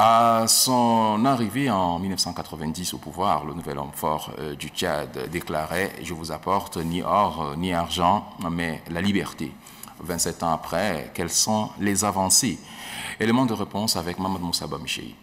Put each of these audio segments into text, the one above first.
À son arrivée en 1990 au pouvoir, le nouvel homme fort euh, du Tchad déclarait Je vous apporte ni or euh, ni argent, mais la liberté. 27 ans après, quelles sont les avancées? Élément de réponse avec Mahmoud Moussa Bamcheib.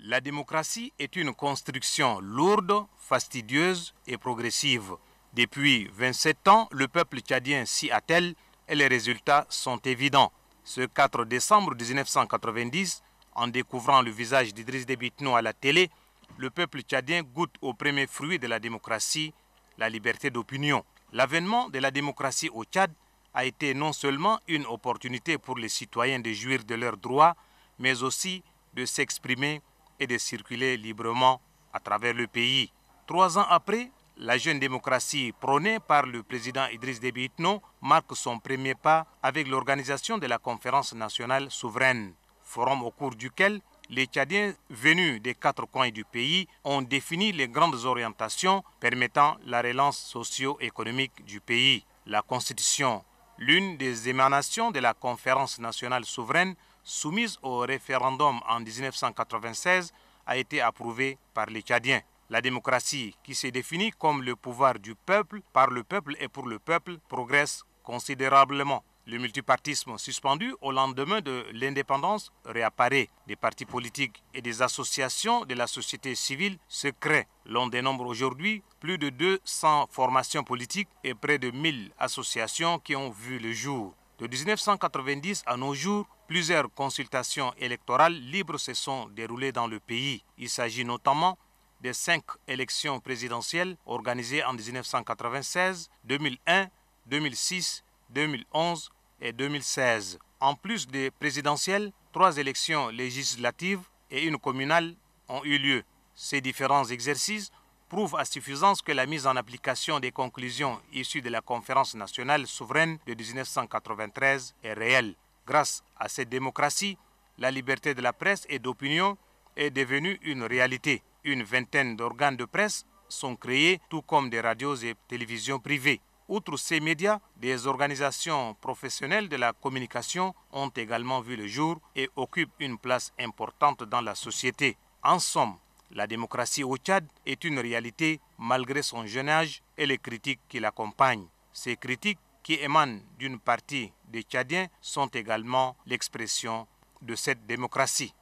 La démocratie est une construction lourde, fastidieuse et progressive. Depuis 27 ans, le peuple tchadien s'y attelle et les résultats sont évidents. Ce 4 décembre 1990, en découvrant le visage d'Idriss Déby à la télé, le peuple tchadien goûte au premier fruit de la démocratie, la liberté d'opinion. L'avènement de la démocratie au Tchad a été non seulement une opportunité pour les citoyens de jouir de leurs droits, mais aussi de s'exprimer et de circuler librement à travers le pays. Trois ans après, la jeune démocratie prônée par le président Idriss Déby Itno marque son premier pas avec l'organisation de la conférence nationale souveraine, forum au cours duquel les Tchadiens venus des quatre coins du pays ont défini les grandes orientations permettant la relance socio-économique du pays. La Constitution, l'une des émanations de la conférence nationale souveraine soumise au référendum en 1996, a été approuvée par les Tchadiens. La démocratie, qui se définit comme le pouvoir du peuple, par le peuple et pour le peuple, progresse considérablement. Le multipartisme suspendu au lendemain de l'indépendance réapparaît. Des partis politiques et des associations de la société civile se créent. L'on dénombre aujourd'hui plus de 200 formations politiques et près de 1000 associations qui ont vu le jour. De 1990 à nos jours, plusieurs consultations électorales libres se sont déroulées dans le pays. Il s'agit notamment des cinq élections présidentielles organisées en 1996, 2001, 2006, 2011 et 2016. En plus des présidentielles, trois élections législatives et une communale ont eu lieu. Ces différents exercices prouvent à suffisance que la mise en application des conclusions issues de la conférence nationale souveraine de 1993 est réelle. Grâce à cette démocratie, la liberté de la presse et d'opinion est devenue une réalité une vingtaine d'organes de presse sont créés, tout comme des radios et télévisions privées. Outre ces médias, des organisations professionnelles de la communication ont également vu le jour et occupent une place importante dans la société. En somme, la démocratie au Tchad est une réalité malgré son jeune âge et les critiques qui l'accompagnent. Ces critiques qui émanent d'une partie des Tchadiens sont également l'expression de cette démocratie.